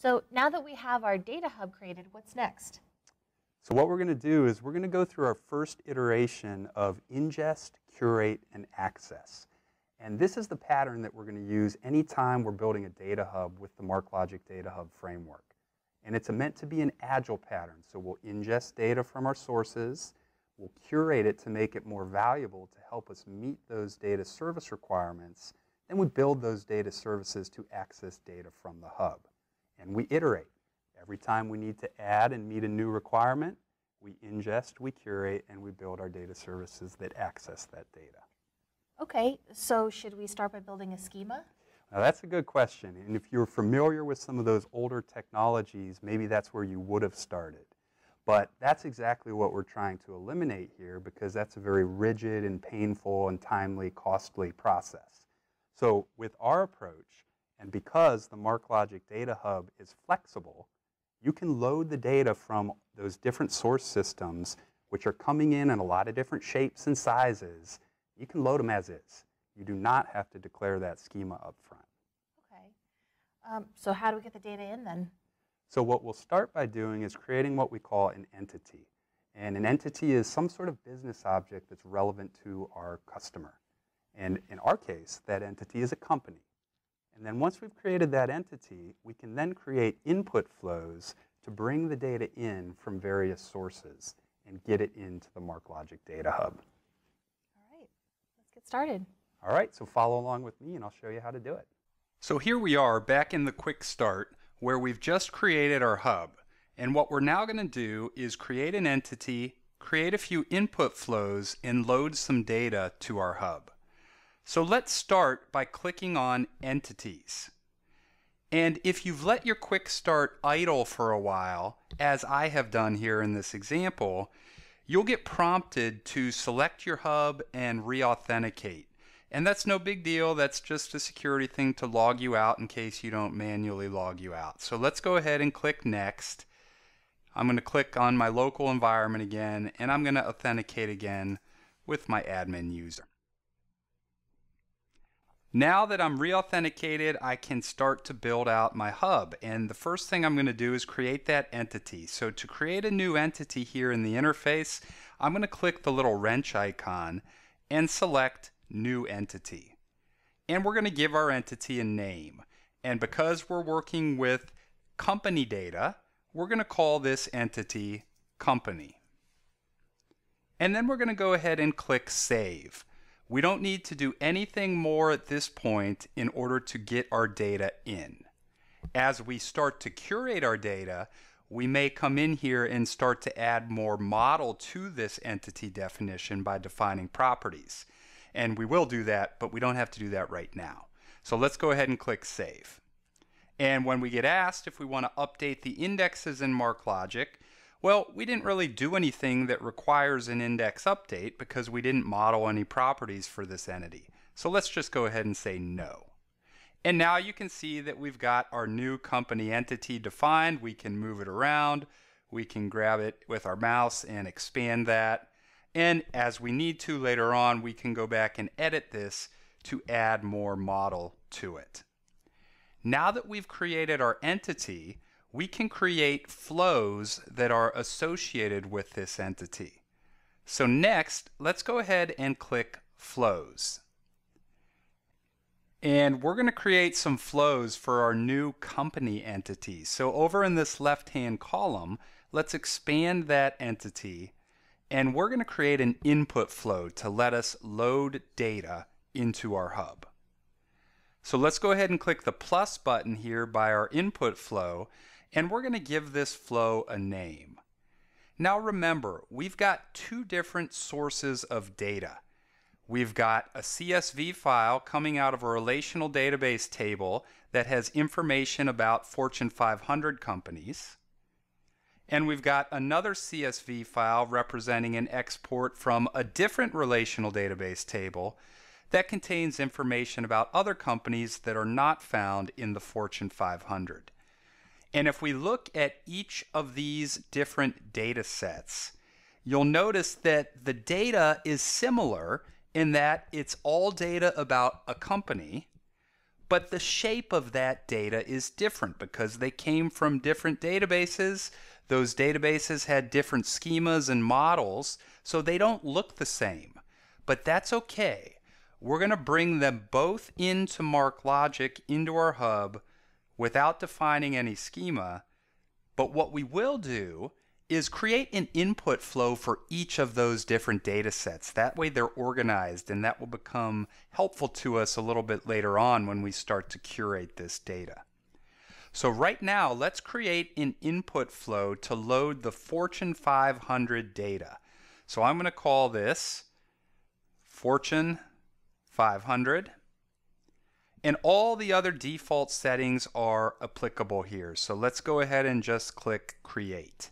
So now that we have our data hub created, what's next? So what we're going to do is we're going to go through our first iteration of ingest, curate, and access. And this is the pattern that we're going to use anytime we're building a data hub with the MarkLogic Data Hub framework. And it's meant to be an agile pattern. So we'll ingest data from our sources, we'll curate it to make it more valuable to help us meet those data service requirements, then we build those data services to access data from the hub. And we iterate. Every time we need to add and meet a new requirement, we ingest, we curate, and we build our data services that access that data. Okay, so should we start by building a schema? Now that's a good question. And if you're familiar with some of those older technologies, maybe that's where you would have started. But that's exactly what we're trying to eliminate here because that's a very rigid and painful and timely, costly process. So with our approach, and because the MarkLogic Data Hub is flexible, you can load the data from those different source systems, which are coming in in a lot of different shapes and sizes. You can load them as is. You do not have to declare that schema up front. Okay. Um, so how do we get the data in then? So what we'll start by doing is creating what we call an entity. And an entity is some sort of business object that's relevant to our customer. And in our case, that entity is a company. And then once we've created that entity, we can then create input flows to bring the data in from various sources and get it into the MarkLogic Data Hub. All right, let's get started. All right, so follow along with me and I'll show you how to do it. So here we are back in the quick start where we've just created our hub. And what we're now going to do is create an entity, create a few input flows, and load some data to our hub. So let's start by clicking on Entities. And if you've let your quick start idle for a while, as I have done here in this example, you'll get prompted to select your hub and re-authenticate. And that's no big deal. That's just a security thing to log you out in case you don't manually log you out. So let's go ahead and click Next. I'm going to click on my local environment again, and I'm going to authenticate again with my admin user. Now that I'm re-authenticated, I can start to build out my hub. And the first thing I'm going to do is create that entity. So to create a new entity here in the interface, I'm going to click the little wrench icon and select New Entity. And we're going to give our entity a name. And because we're working with company data, we're going to call this entity Company. And then we're going to go ahead and click Save. We don't need to do anything more at this point in order to get our data in. As we start to curate our data, we may come in here and start to add more model to this entity definition by defining properties. And we will do that, but we don't have to do that right now. So let's go ahead and click Save. And when we get asked if we want to update the indexes in MarkLogic, well, we didn't really do anything that requires an index update because we didn't model any properties for this entity. So let's just go ahead and say no. And now you can see that we've got our new company entity defined. We can move it around. We can grab it with our mouse and expand that. And as we need to later on, we can go back and edit this to add more model to it. Now that we've created our entity, we can create flows that are associated with this entity. So next, let's go ahead and click Flows. And we're going to create some flows for our new company entity. So over in this left-hand column, let's expand that entity and we're going to create an input flow to let us load data into our hub. So let's go ahead and click the plus button here by our input flow and we're going to give this flow a name. Now remember, we've got two different sources of data. We've got a CSV file coming out of a relational database table that has information about Fortune 500 companies. And we've got another CSV file representing an export from a different relational database table that contains information about other companies that are not found in the Fortune 500. And if we look at each of these different data sets, you'll notice that the data is similar in that it's all data about a company, but the shape of that data is different because they came from different databases. Those databases had different schemas and models, so they don't look the same. But that's okay. We're going to bring them both into MarkLogic into our hub without defining any schema. But what we will do is create an input flow for each of those different data sets. That way they're organized and that will become helpful to us a little bit later on when we start to curate this data. So right now, let's create an input flow to load the Fortune 500 data. So I'm going to call this Fortune 500. And all the other default settings are applicable here. So let's go ahead and just click Create.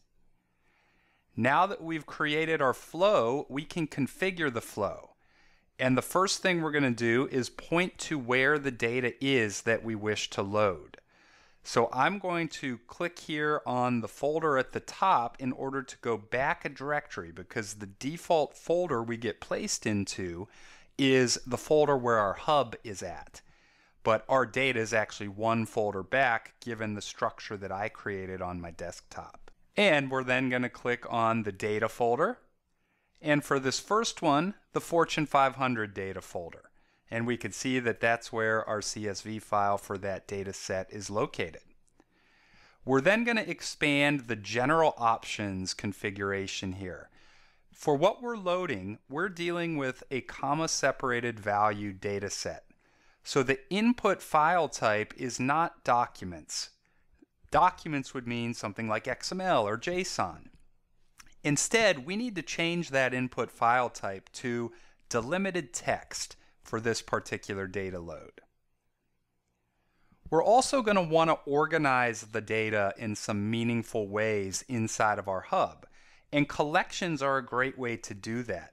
Now that we've created our flow, we can configure the flow. And the first thing we're going to do is point to where the data is that we wish to load. So I'm going to click here on the folder at the top in order to go back a directory because the default folder we get placed into is the folder where our hub is at. But our data is actually one folder back given the structure that I created on my desktop. And we're then going to click on the data folder. And for this first one, the Fortune 500 data folder. And we can see that that's where our CSV file for that data set is located. We're then going to expand the general options configuration here. For what we're loading, we're dealing with a comma separated value data set. So the input file type is not documents. Documents would mean something like XML or JSON. Instead, we need to change that input file type to delimited text for this particular data load. We're also going to want to organize the data in some meaningful ways inside of our hub, and collections are a great way to do that.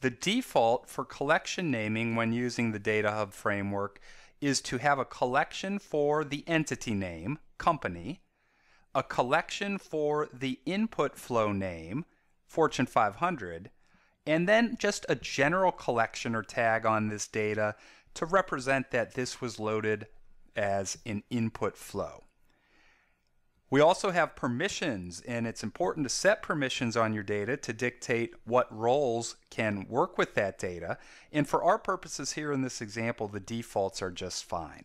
The default for collection naming when using the Data Hub framework is to have a collection for the entity name, company, a collection for the input flow name, Fortune 500, and then just a general collection or tag on this data to represent that this was loaded as an input flow. We also have permissions, and it's important to set permissions on your data to dictate what roles can work with that data. And for our purposes here in this example, the defaults are just fine.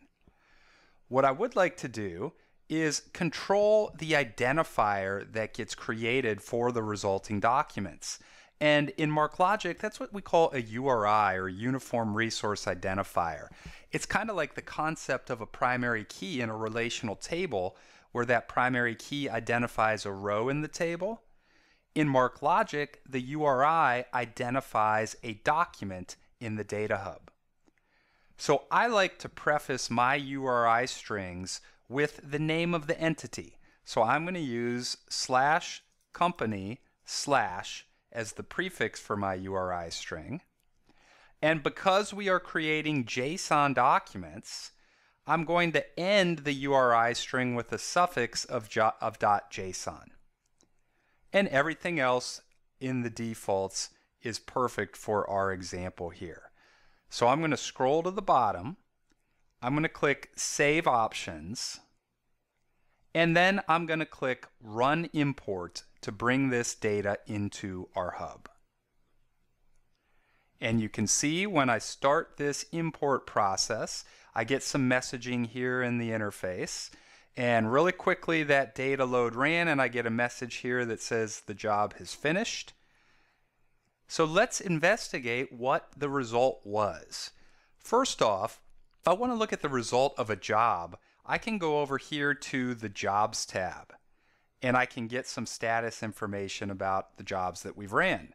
What I would like to do is control the identifier that gets created for the resulting documents. And in MarkLogic, that's what we call a URI or Uniform Resource Identifier. It's kind of like the concept of a primary key in a relational table where that primary key identifies a row in the table. In MarkLogic, the URI identifies a document in the data hub. So I like to preface my URI strings with the name of the entity. So I'm going to use slash company slash as the prefix for my URI string. And because we are creating JSON documents, I'm going to end the URI string with a suffix of, of .json. And everything else in the defaults is perfect for our example here. So I'm going to scroll to the bottom. I'm going to click Save Options. And then I'm going to click Run Import to bring this data into our hub. And you can see when I start this import process, I get some messaging here in the interface. And really quickly, that data load ran, and I get a message here that says the job has finished. So let's investigate what the result was. First off, if I want to look at the result of a job, I can go over here to the Jobs tab, and I can get some status information about the jobs that we've ran.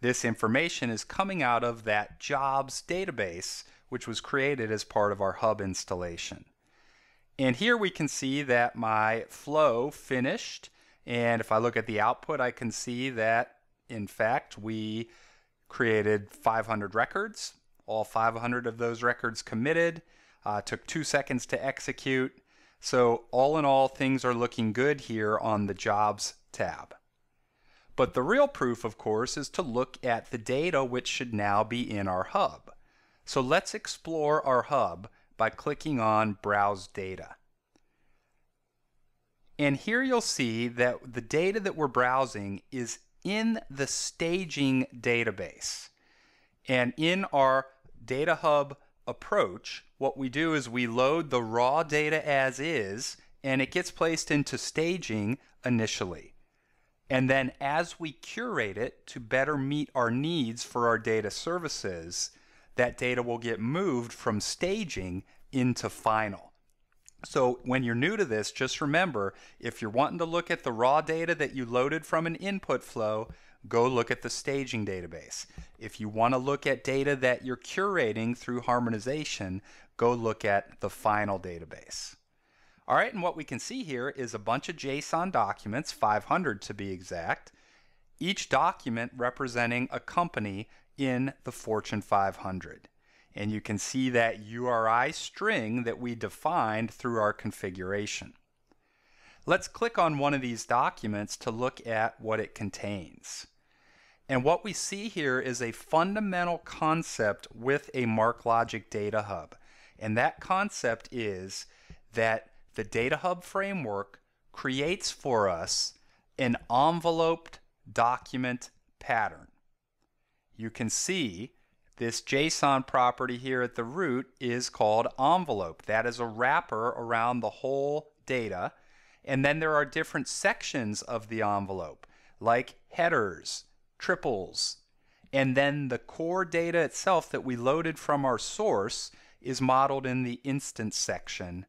This information is coming out of that jobs database which was created as part of our hub installation. And here we can see that my flow finished. And if I look at the output, I can see that in fact we created 500 records. All 500 of those records committed. Uh, took two seconds to execute. So all in all, things are looking good here on the Jobs tab. But the real proof, of course, is to look at the data which should now be in our hub. So let's explore our hub by clicking on Browse Data. And here you'll see that the data that we're browsing is in the staging database. And in our Data Hub approach, what we do is we load the raw data as is and it gets placed into staging initially. And then as we curate it to better meet our needs for our data services, that data will get moved from staging into final. So when you're new to this, just remember, if you're wanting to look at the raw data that you loaded from an input flow, go look at the staging database. If you want to look at data that you're curating through harmonization, go look at the final database. All right, and what we can see here is a bunch of JSON documents, 500 to be exact, each document representing a company in the Fortune 500. And you can see that URI string that we defined through our configuration. Let's click on one of these documents to look at what it contains. And what we see here is a fundamental concept with a MarkLogic Data Hub. And that concept is that the Data Hub framework creates for us an enveloped document pattern. You can see this JSON property here at the root is called envelope. That is a wrapper around the whole data. And then there are different sections of the envelope, like headers, triples, and then the core data itself that we loaded from our source is modeled in the instance section.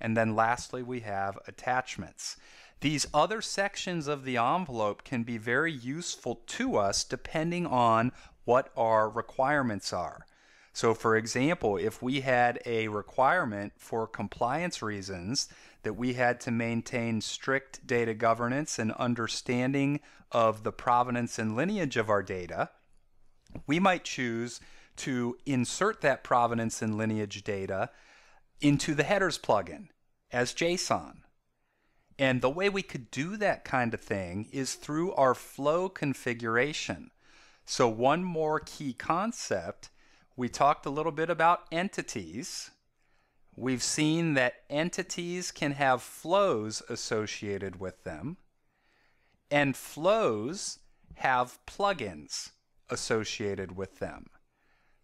And then lastly, we have attachments. These other sections of the envelope can be very useful to us depending on what our requirements are. So, for example, if we had a requirement for compliance reasons that we had to maintain strict data governance and understanding of the provenance and lineage of our data, we might choose to insert that provenance and lineage data into the headers plugin as JSON. And the way we could do that kind of thing is through our flow configuration. So, one more key concept we talked a little bit about entities. We've seen that entities can have flows associated with them, and flows have plugins associated with them.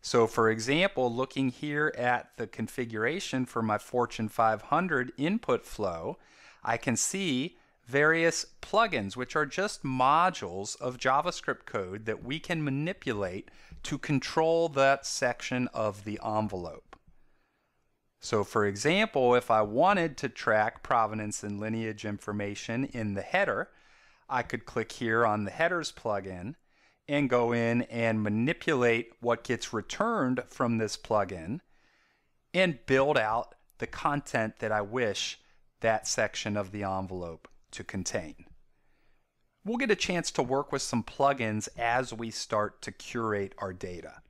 So, for example, looking here at the configuration for my Fortune 500 input flow, I can see various plugins, which are just modules of JavaScript code that we can manipulate to control that section of the envelope. So for example, if I wanted to track provenance and lineage information in the header, I could click here on the headers plugin and go in and manipulate what gets returned from this plugin and build out the content that I wish that section of the envelope to contain. We'll get a chance to work with some plugins as we start to curate our data.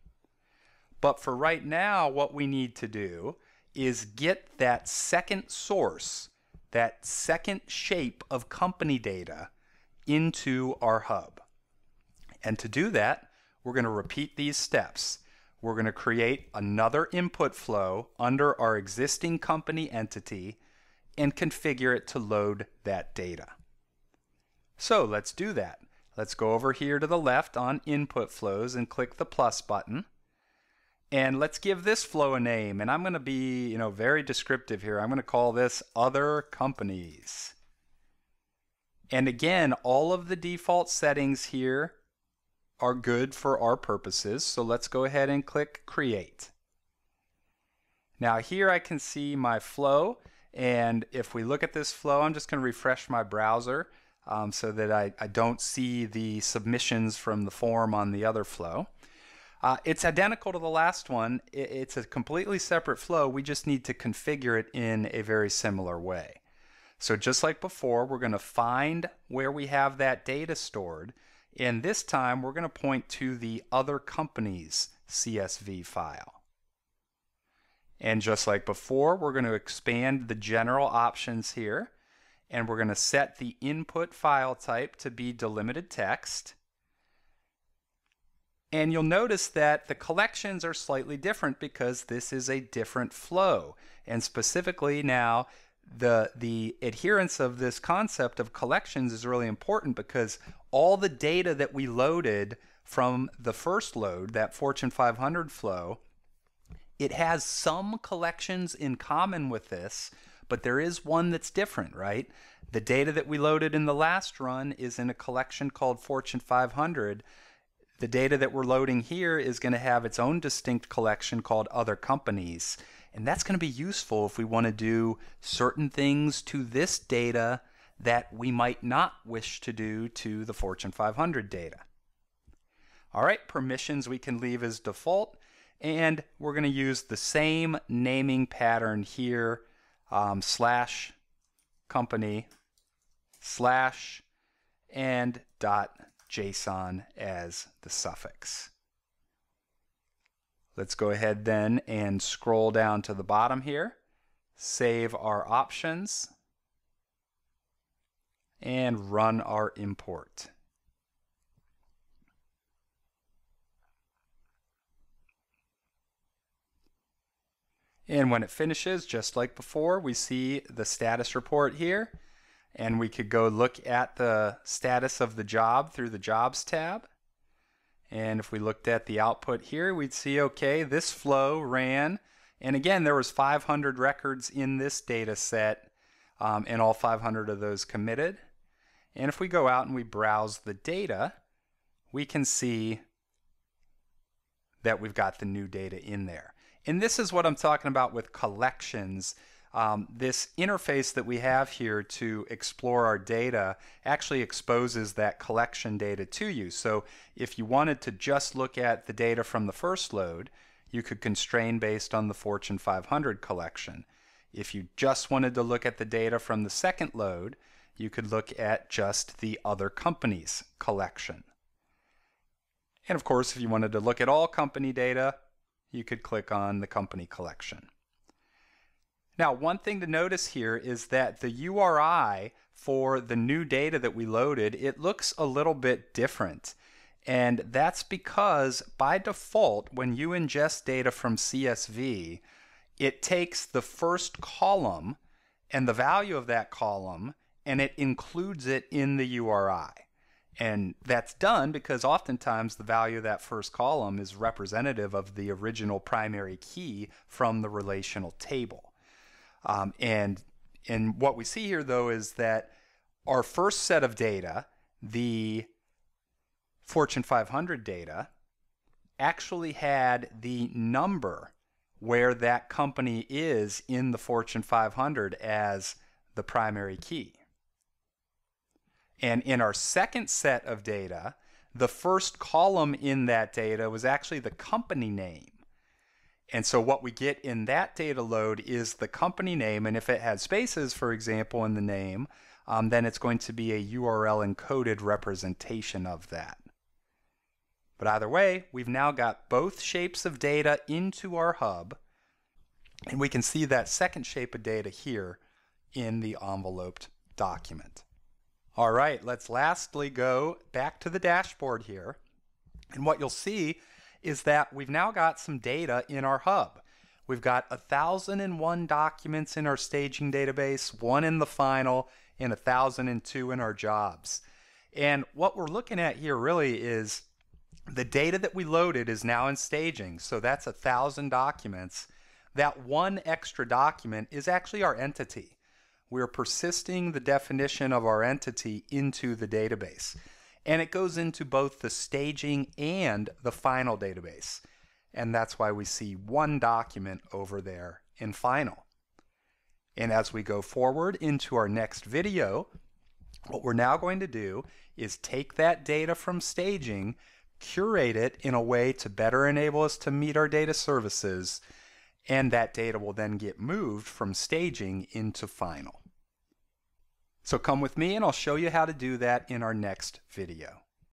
But for right now, what we need to do is get that second source, that second shape of company data into our hub. And to do that, we're going to repeat these steps. We're going to create another input flow under our existing company entity and configure it to load that data. So let's do that. Let's go over here to the left on input flows and click the plus button. And let's give this flow a name. And I'm going to be, you know, very descriptive here. I'm going to call this other companies. And again, all of the default settings here are good for our purposes. So let's go ahead and click create. Now here I can see my flow and if we look at this flow, I'm just going to refresh my browser um, so that I, I don't see the submissions from the form on the other flow. Uh, it's identical to the last one. It's a completely separate flow. We just need to configure it in a very similar way. So just like before, we're going to find where we have that data stored. And this time, we're going to point to the other company's CSV file. And just like before, we're going to expand the general options here. And we're going to set the input file type to be delimited text. And you'll notice that the collections are slightly different because this is a different flow. And specifically now, the, the adherence of this concept of collections is really important because all the data that we loaded from the first load, that Fortune 500 flow, it has some collections in common with this, but there is one that's different, right? The data that we loaded in the last run is in a collection called Fortune 500. The data that we're loading here is going to have its own distinct collection called other companies. And that's going to be useful if we want to do certain things to this data that we might not wish to do to the Fortune 500 data. All right, permissions we can leave as default. And we're going to use the same naming pattern here, um, slash company slash and dot JSON as the suffix. Let's go ahead then and scroll down to the bottom here, save our options, and run our import. And when it finishes, just like before, we see the status report here and we could go look at the status of the job through the jobs tab. And if we looked at the output here, we'd see, okay, this flow ran. And again, there was 500 records in this data set um, and all 500 of those committed. And if we go out and we browse the data, we can see that we've got the new data in there. And this is what I'm talking about with collections um, this interface that we have here to explore our data actually exposes that collection data to you. So if you wanted to just look at the data from the first load, you could constrain based on the Fortune 500 collection. If you just wanted to look at the data from the second load, you could look at just the other companies collection. And of course, if you wanted to look at all company data, you could click on the company collection. Now, one thing to notice here is that the URI for the new data that we loaded, it looks a little bit different. And that's because by default, when you ingest data from CSV, it takes the first column and the value of that column and it includes it in the URI. And that's done because oftentimes the value of that first column is representative of the original primary key from the relational table. Um, and and what we see here though is that our first set of data, the Fortune 500 data, actually had the number where that company is in the Fortune 500 as the primary key. And in our second set of data, the first column in that data was actually the company name. And so what we get in that data load is the company name. And if it has spaces, for example, in the name, um, then it's going to be a URL encoded representation of that. But either way, we've now got both shapes of data into our hub. And we can see that second shape of data here in the enveloped document. All right, let's lastly go back to the dashboard here. And what you'll see is that we've now got some data in our hub. We've got 1,001 documents in our staging database, one in the final, and 1,002 in our jobs. And what we're looking at here really is the data that we loaded is now in staging. So that's 1,000 documents. That one extra document is actually our entity. We're persisting the definition of our entity into the database and it goes into both the staging and the final database. And that's why we see one document over there in final. And as we go forward into our next video, what we're now going to do is take that data from staging, curate it in a way to better enable us to meet our data services, and that data will then get moved from staging into final. So come with me and I'll show you how to do that in our next video.